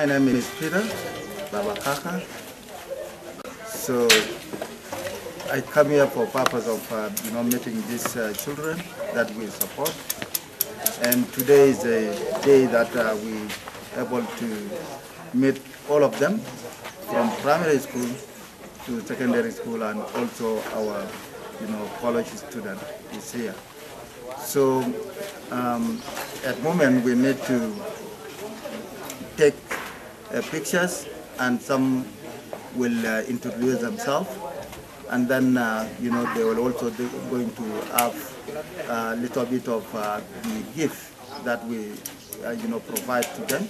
My name is Peter Babakaka. So I come here for purpose of uh, you know meeting these uh, children that we support. And today is a day that uh, we able to meet all of them from primary school to secondary school and also our you know college student is here. So um, at moment we need to take pictures and some will uh, introduce themselves and then uh, you know they will also do, going to have a little bit of uh, the gift that we uh, you know provide to them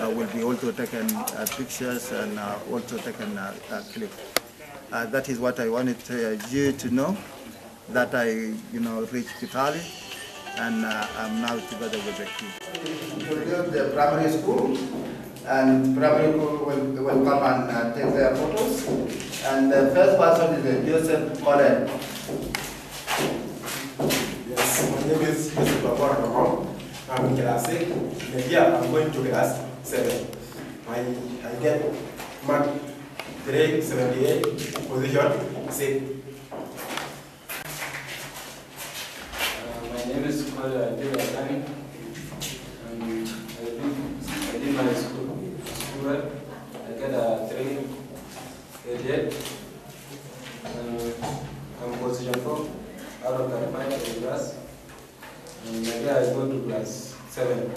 uh, will be also taken uh, pictures and uh, also taken uh. Uh, that is what I wanted uh, you to know that I you know reached Kitale and uh, I'm now together with the kids. The primary school and probably school will, will come and uh, take their photos. And the first person is uh, Joseph Colin. Yes, my name is Joseph Babara Kamau. I'm in class 6. Next year I'm going to class 7. I, I get mark grade 78, position 6. Uh, my name is Kola Adil Adani. Um, I did, I did my school, school. I get a three grade. Uh, I'm position four out of 35 in the class. And my guy is going to class seven.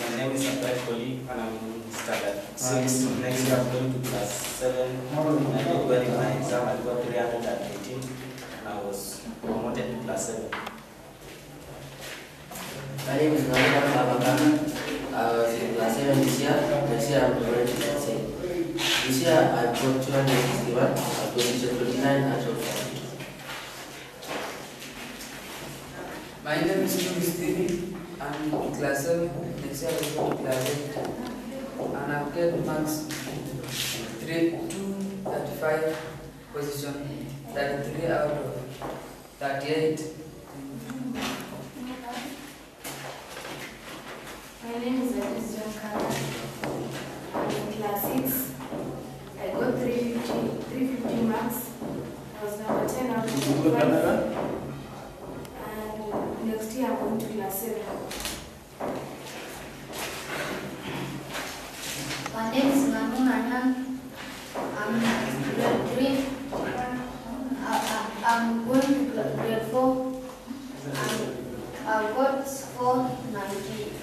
My name is Abdul Koli and I'm in standard six. Next year I'm going to class seven. I did well in my exam. I got 318 and I was promoted to class seven. My name is Nalina Babakana. I was in class 7 this year. Next year I'm going to class 8. This year I got 261. I position 29 out of My name is Louis Stevie. I'm in class 7. Next year I go to class 8. And I've get marks 3, 2, 35, position 33 out of 38. My name is Alice Jankara. attend up to Canada. And next year I'm going to class 7. My name is Nanan. I'm grade 3. I'm going to grade 4. I've got 490.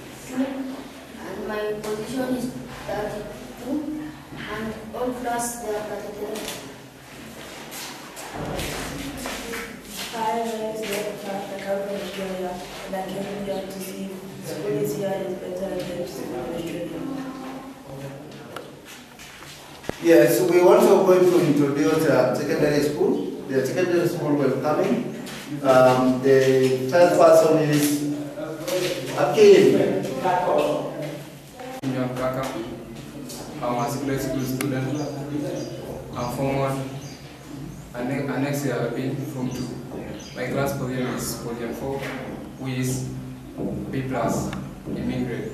Yes, we also going to introduce uh, secondary school. The secondary school will come in. Um, the first person is Akin. John Kaka. I'm a secondary school student. I'm Form 1. And, and next year I'll be Form 2. My class position is position 4, which is B plus in mid grade.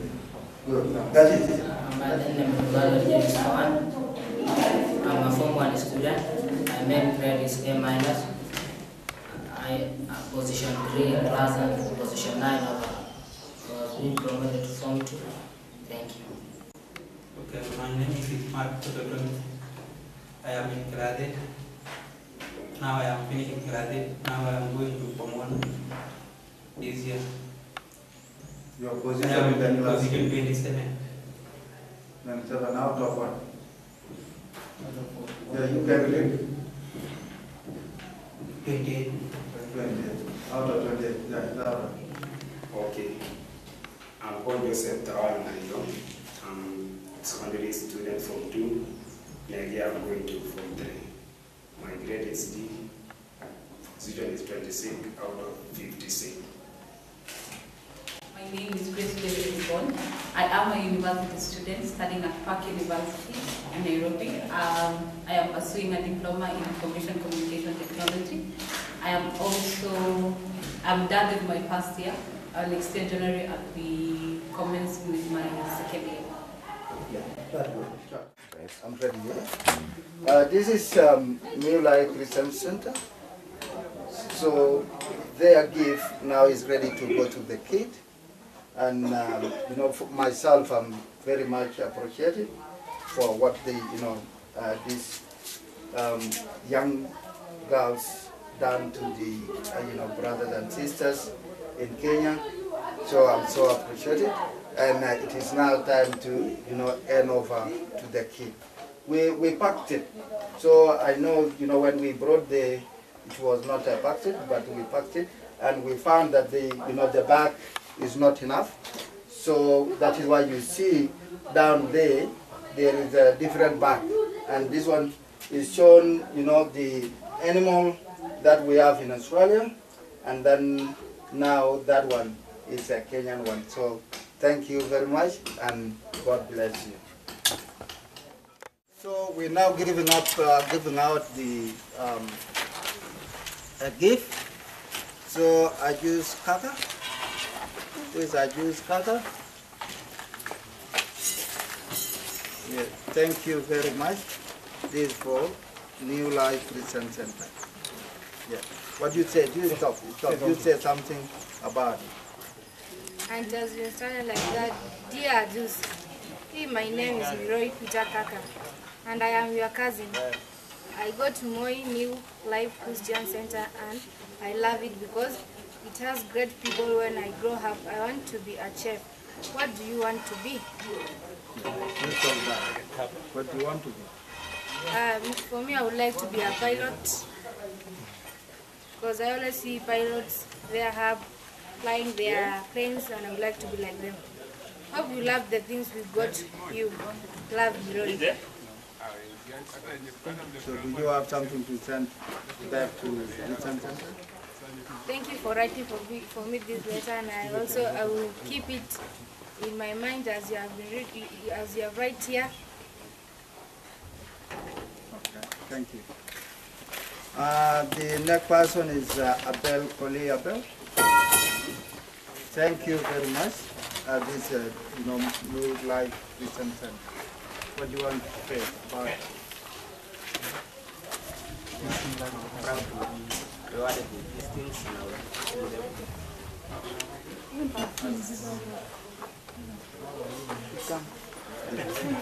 Good. That is I'm a Form 1 student. My main grade is A minus. I uh, position 3 in class and position 9 over. I was being promoted to Form 2. Thank you. Okay, my name is Mark Totodon. I am in class 8. Now I am finishing class 8. Now I am going to Form 1 this year. your I position am in the in class. position 27. Then seven out of one. Yeah, you can read. 28. Twenty. Out of twenty. Yeah, that one. Okay. I'm called Joseph Tawan Nairo. I'm secondary student from 2. Next year I'm going to Form 3. My grade is D. Position is 26 out of 56. My name is Grace David Bon. I am a university student studying at PAC University in Nairobi. Um, I am pursuing a diploma in information communication technology. I am also, I'm done with my first year uh, next year January I'll be commencing with my second year. I'm ready. Yeah? Uh, this is um, New Life Christian Center. So their gift now is ready to go to the kid. And, um, you know, for myself, I'm very much appreciative for what they, you know, uh, these um, young girls done to the, uh, you know, brothers and sisters in Kenya. So I'm so appreciative. And uh, it is now time to, you know, hand over to the kid. We, we packed it. So I know, you know, when we brought the, it was not packed it, but we packed it. And we found that the, you know, the bag is not enough. So that is why you see down there, there is a different bag. And this one is shown, you know, the animal that we have in Australia. And then now that one is a Kenyan one. So thank you very much and God bless you. So we're now giving up, uh, giving out the um, a gift. So I use Kaka. Please, I use Kaka. Yeah, thank you very much. This is for New Life Christian Center. Yeah. What you say? You stop. Stop. You say something about it. And just we started like that, dear Jews, my name is Roy Peter Kaka, and I am your cousin. I go to Moe New Life Christian Center, and I love it because it has great people. When I grow up, I want to be a chef. What do you want to be? You talk back. What do you want to be? Um, for me, I would like to be a pilot because I always see pilots they have flying their planes, and I would like to be like them. Hope you love the things we got you. Love Roy. So do you have something to send back to the Center? Thank you for writing for me, for me this letter, and I also I will keep it in my mind as you have read, as you have right here. Okay, thank you. Uh, the next person is uh, Abel Koli Abel. Thank you very much. Uh, this, uh, you know, New Life Center. What do you want to say about? Proud to be rewarded with these things and I will do them.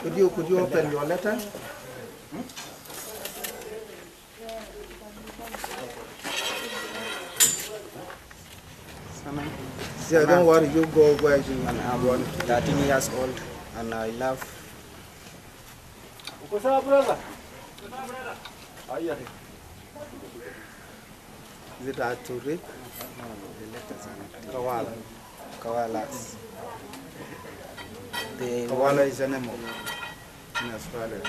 Could you, could you open your letter? Amen. Yeah, don't worry, you go where you And I'm 13 years old and I love Is it to no, no, the letters are Kawala. Kawalas. The Kawala is an animal in Australia.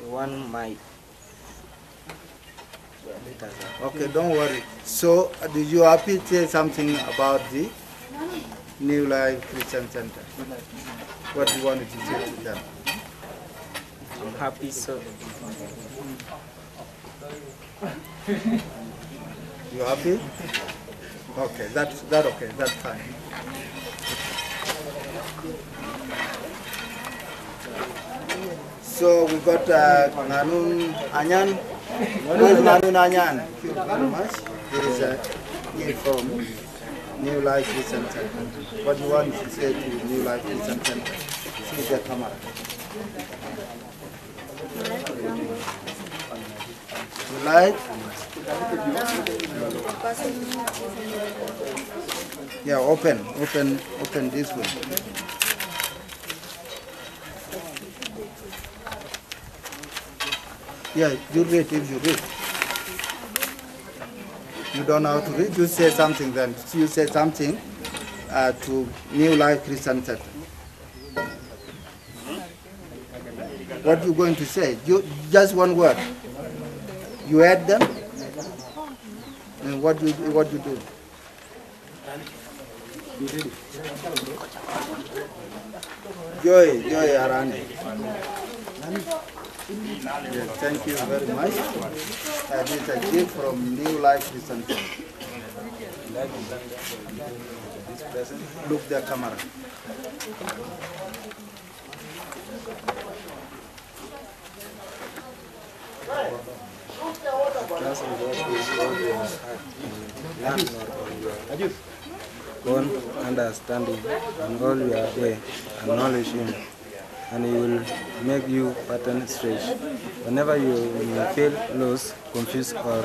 the one are Okay, don't worry. So, uh, did you happy to say something about the New Life Christian Center? What do you want to say to them? I'm happy so You happy? Okay, that's that okay, that's fine. So we got uh, Nganun Anyan. Where's Nganun Anyan? Thank you very much. A gift from New Life Christian Center. What do you want to say to New Life Christian Center? See the camera. Like? Yeah, open, open, open this way. Yeah, you read if you read. You don't know how to read, you say something then. You say something uh, to New Life Christian Center. What you going to say? You, just one word. You add them? And what do you, what you do? Joy, Joy Arane. Yes, thank you very much. Uh, this is a gift from New Life Christian. Look the camera. Trust God understanding and all your way, acknowledge Him, and He will make you pattern straight. Whenever you feel lost, confused, or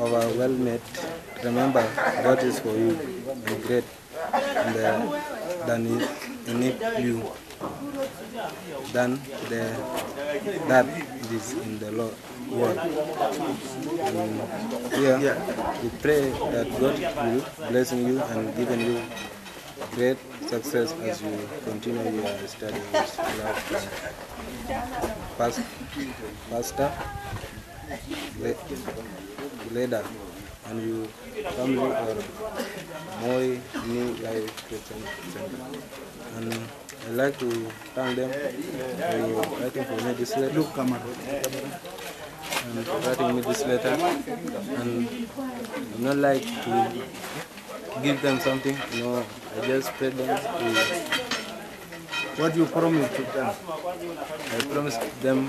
overwhelmed, remember God is for you and great and uh, than in it you than the that is in the Lord And here we pray that God will blessing you and giving you great success as you continue your studies. with love. Past, pastor, le- leader, and you family or Moe New Life Christian Center. And I'd like to thank them for writing for me this letter. And writing me this letter. And I'm not like to give them something, you know, I just pray them What you promise to them? I promise them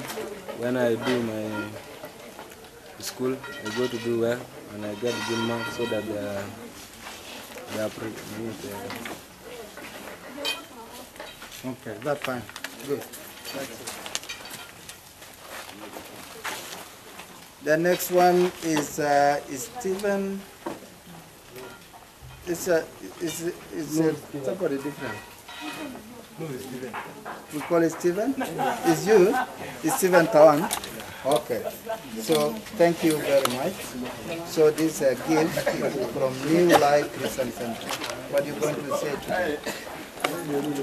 when I do my school, I go to do well and I get good marks so that they are, they are Okay, that's fine. Good. The next one is uh, is Stephen. It's a is is a, somebody different. No, it's Steven. We call it Stephen. It's you? It's Stephen Tawan? Okay. So thank you very much. So this is a gift from New Life Christian Center. What are you going to say today?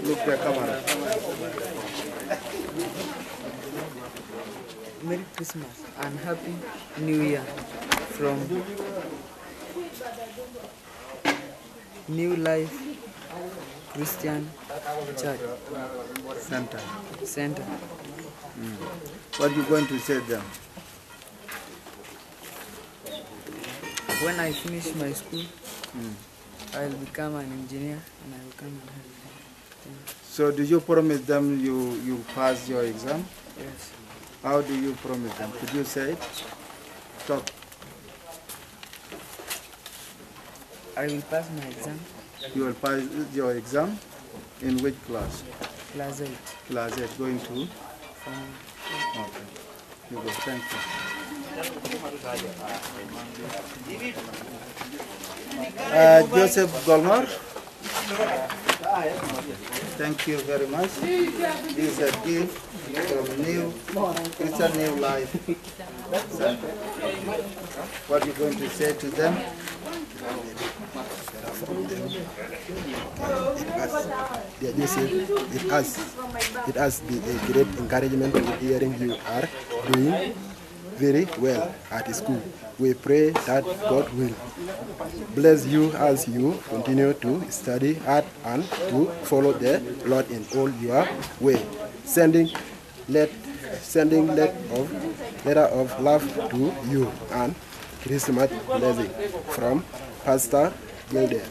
Look the camera. Merry Christmas and Happy New Year from New Life Christian Church Center. Center. Mm. What are you going to say them? When I finish my school, Mm. I'll become an engineer and I will come and help. So do you promise them you, you pass your exam? Yes. How do you promise them? Could you say it? Talk. I will pass my exam, You will pass your exam in which class? class 8. Class 8, going to? From Okay. You go, thank you. Uh, Joseph Golmar. Thank you very much. This is a gift New Christian New Life Center. What are you going to say to them? Dear Joseph, it has, it has been a great encouragement hearing you are doing very well at school. We pray that God will bless you as you continue to study hard and to follow the Lord in all your way. Sending let sending let of letter of love to you and Christmas blessing from Pastor Gilder.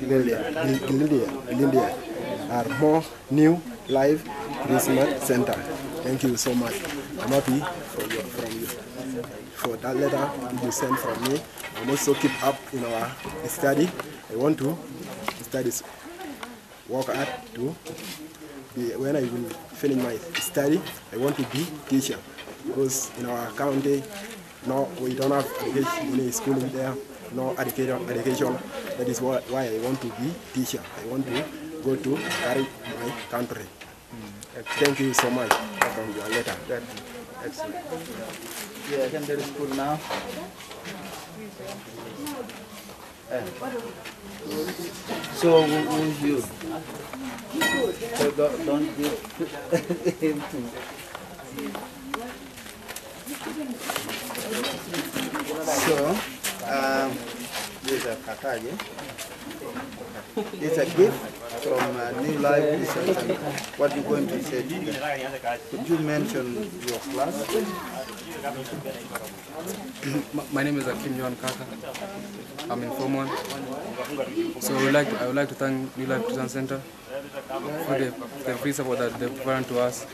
Gilder, Gilder, our more new live Christmas center. Thank you so much. I'm happy for your, from you for that letter you sent from me. I'm also keep up in our study. I want to study, work hard to be, when I will finish my study, I want to be teacher because in our county, no, we don't have education, any schooling there, no education, education. That is why, why I want to be teacher. I want to go to carry my country. Thank you so much from your letter. Excellent. Yeah, secondary school now. Eh. So who, who's you? So don't, don't give him to. So, um, This is a Kakage. It's a gift from uh, New Life Research Center. What are you going to say to them? Could you mention your class? My- name is Akim Yuan Kaka. I'm in Form 1. So I would like to, I would like to thank New Life Christian Center for the, the free support that they've provided to us.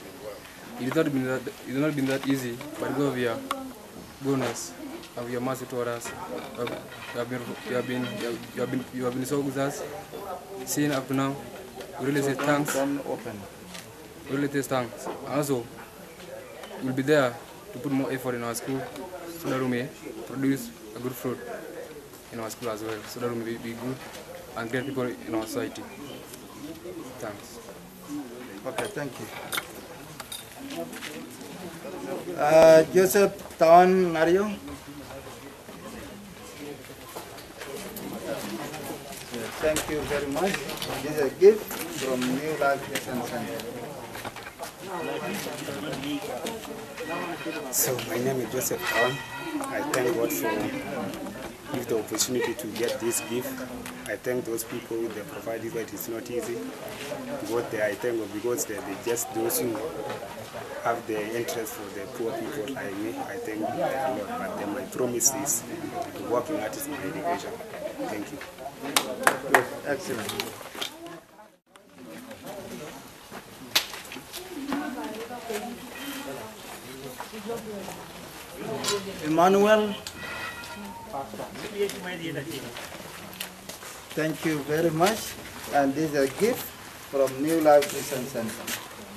It has not been that, it not been that easy, but of your goodness of your mercy toward us, you have, been you have been you have, been you have been so good with us. Seeing up to now, we really say thanks. We really say thanks. And also, we'll be there to put more effort in our school so that we may produce a good fruit in our school as well, so that we may be good and great people in our society. Thanks. Okay, thank you. Uh, Joseph Tawan Mario. Yes, thank you very much. This is a gift from New Life Christian Center. So my name is Joseph Kawan. I thank God for give the opportunity to get this gift. I thank those people who they provided it. It's not easy. Because they, I thank God because they, they just those who have the interest for the poor people like me. I thank them a lot. But then my promise is working at my education. Thank you. Good, excellent. Emmanuel. Thank you very much. And this is a gift from New Life Christian Center.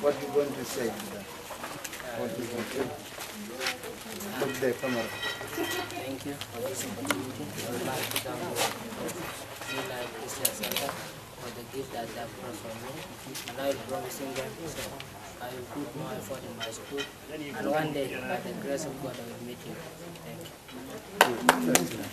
What you going to say to them? What you going to The camera. Thank you for this opportunity. I would like to thank for the gift that they brought for me. And I them so I will put more effort in my school. And one day, by the grace of God, I will meet you. Thank you. Good, excellent.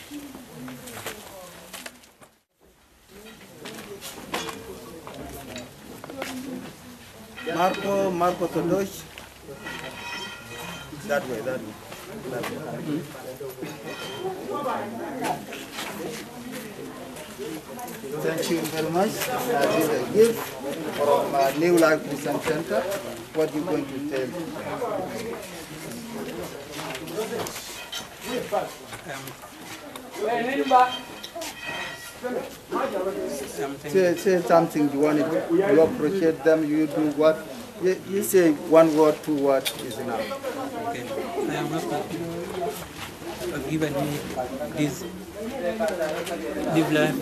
Marco, Marco Todosh. That way, that way. Thank you very much. Uh, this is a gift from uh, New Life Christian Center. What you going to tell? Say, say something you want it, you appreciate them, you do what? You, you say one word, two words is enough. Okay. I am happy have uh, uh, given me this live life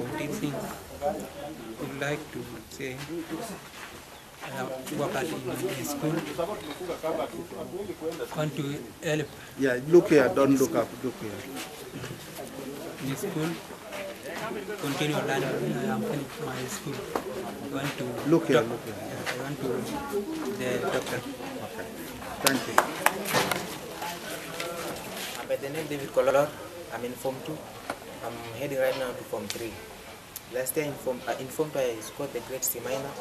of teaching. I would like to say I have worked at in school. Want to help Yeah, look here, don't look up, look here. in school. Continue learning. I am finished my school. I want to Look here, look here. Yeah, I want to the doctor. Okay. Thank you. I'm by the name David Color. I'm in Form 2. I'm heading right now to Form 3. Last year in Form, uh, in Form 2 I scored the grade C minor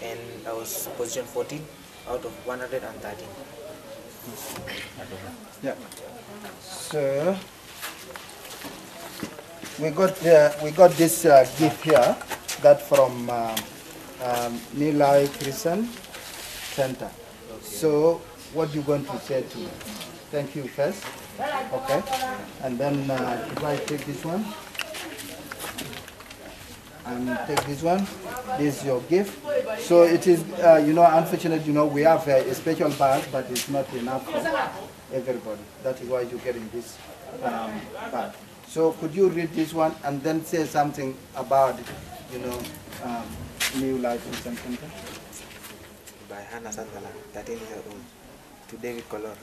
and I was position 14 out of 113. Yeah. So we got uh, we got this uh, gift here that from um, um, Life Christian Center. So what you going to say to? me? Thank you first. Okay. And then uh, if I take this one and take this one. This is your gift. So it is, uh, you know, unfortunate, you know, we have a, a special bag, but it's not enough for everybody. That is why you're getting this um, bag. So could you read this one and then say something about, you know, um, New Life Christian Center? by Hannah Santala, 13 years old, to David Color.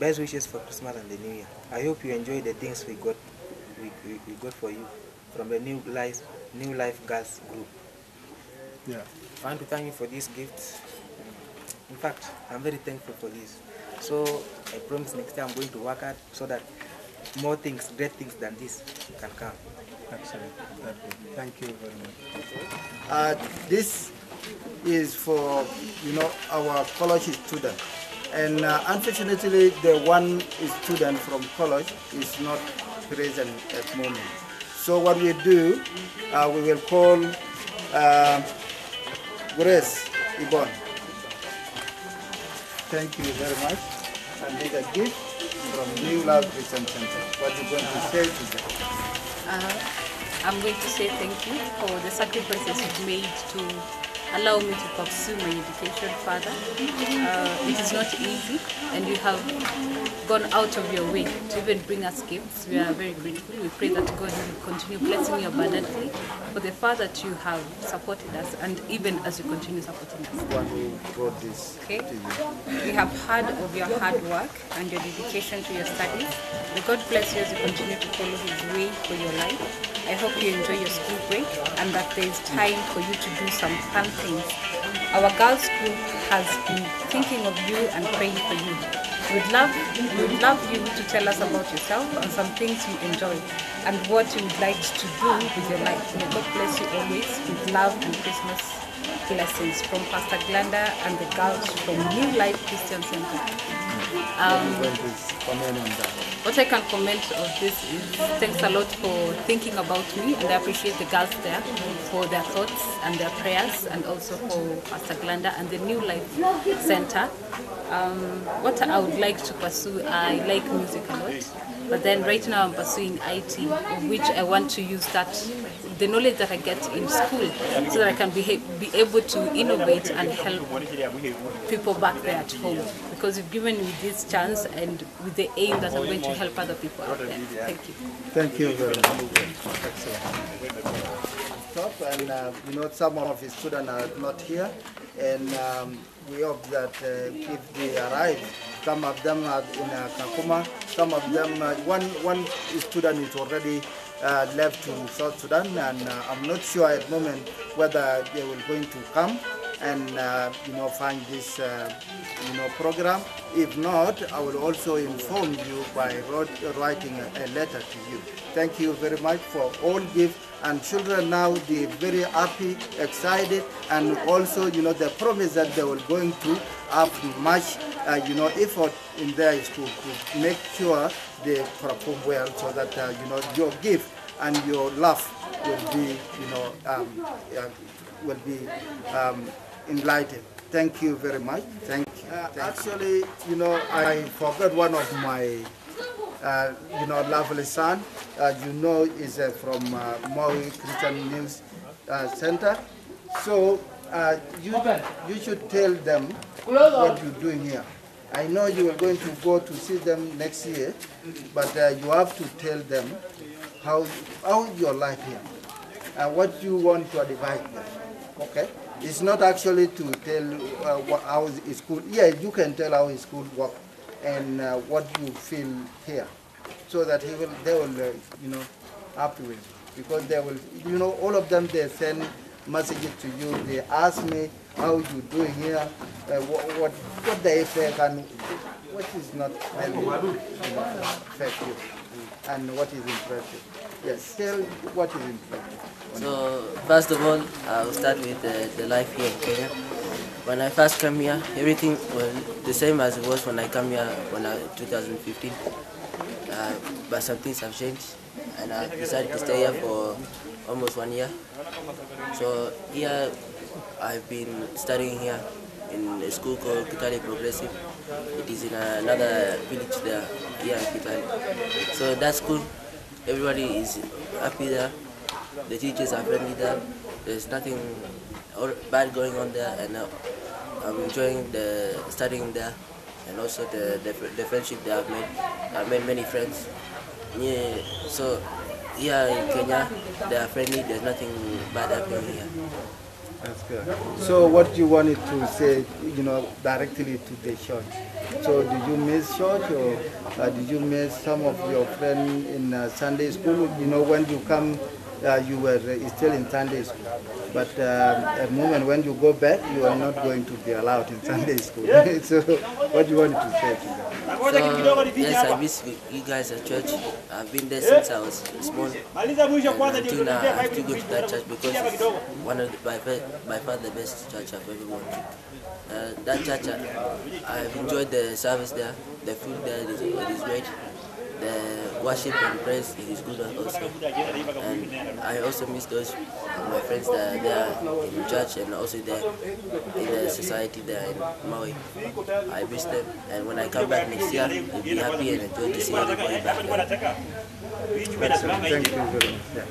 Best wishes for Christmas and the New Year. I hope you enjoy the things we got, we, we, we got for you from the New Life, New Life Girls group. Yeah. I want to thank you for this gift. In fact, I'm very thankful for this. So I promise next time I'm going to work hard so that more things, great things than this can come. Excellent. Thank you very much. Uh, this is for you know our college student, and uh, unfortunately, the one student from college is not present at the moment. So what we do, uh, we will call uh, Grace Ibon. Thank you very much. And take a gift from New Love Christian. What are you going to say to them? Uh, I'm going to say thank you for the sacrifices you've made to allow me to pursue my education further. Uh, it is not easy and you have gone out of your way to even bring us gifts. We are very grateful. We pray that God will continue blessing you abundantly for the far that you have supported us and even as you continue supporting us. One who brought this Okay. We have heard of your hard work and your dedication to your studies. May God bless you as you continue to follow His way for your life. I hope you enjoy your school break and that there is time for you to do some fun things. Our girls group has been thinking of you and praying for you. We'd love, we'd love you to tell us about yourself and some things you enjoy and what you would like to do with your life. May God bless you always with love and Christmas blessings from Pastor Glenda and the girls from New Life Christian Center. Um, What on I can comment of this is thanks a lot for thinking about me and I appreciate the girls there for their thoughts and their prayers and also for Pastor Glenda and the New Life Center. Um, what I would like to pursue, I like music a lot, but then right now I'm pursuing IT, of which I want to use that, the knowledge that I get in school so that I can be, be able to innovate and help people back there at home because you've given me this chance and with the aim that I'm going to help other people out there. Thank you. Thank you very much. Stop and uh, you know some of his students are not here and um, we hope that uh, if they arrive, some of them are in uh, Kakuma, some of them, uh, one, one student is already uh, left to South Sudan and uh, I'm not sure at the moment whether they will going to come and uh, you know find this uh, you know program. If not, I will also inform you by writing a letter to you. Thank you very much for all gifts and children now they very happy, excited, and also you know the promise that they will going to have much uh, you know effort in their school to make sure they perform well, so that uh, you know your gift and your love will be you know um, uh, will be um, enlightened. Thank you very much. Thank you. Uh, actually, you know, I forgot one of my, uh, you know, lovely son. Uh, you know, is uh, from uh, Moe Christian News uh, Center. So you you should tell them what you're doing here. I know you are going to go to see them next year, but you have to tell them how how your life here and what you want to advise them. Okay? It's not actually to tell how his school. Yeah, you can tell how his school work and uh, what you feel here, so that he will, they will, uh, you know, happy with you. because they will, you know, all of them they send messages to you. They ask me how you do here, uh, what, what what they affect and what is not maybe, you know, affect you, and what is impressive. Yes, tell what is impressive. So first of all, I'll start with the, the life here in Kenya. When I first came here, everything was the same as it was when I came here when I 2015. Uh, but some things have changed, and I decided to stay here for almost one year. So here, I've been studying here in a school called Kitale Progressive. It is in another village there, here in Kitale. So that school, everybody is happy there. The teachers are friendly there. There's nothing bad going on there, and uh, I'm enjoying the studying there, and also the the, the friendship that I've made. I've made many friends. Yeah, so here in Kenya, they are friendly. There's nothing bad happening here. That's good. So what you wanted to say, you know, directly to the church. So did you miss church or uh, did you miss some of your friends in uh, Sunday school? You know, when you come, uh, you were uh, still in Sunday school. But um, at the moment when you go back, you are not going to be allowed in Sunday school. so what do you want to say to them? So, yes, I miss you- you guys at church. I've been there since I was small. And until now, I still go to that church because it's one of the, by, fa- by far the best church I've ever gone to. Uh, that church, I, I've enjoyed the service there. The food there is, it is great. The worship and praise is good also. And I also miss those uh, my friends that are there in church and also there in the society there in Moe. I miss them and when I come back next year I'll be happy and enjoy to see everybody back there. Thank you very much. Yeah.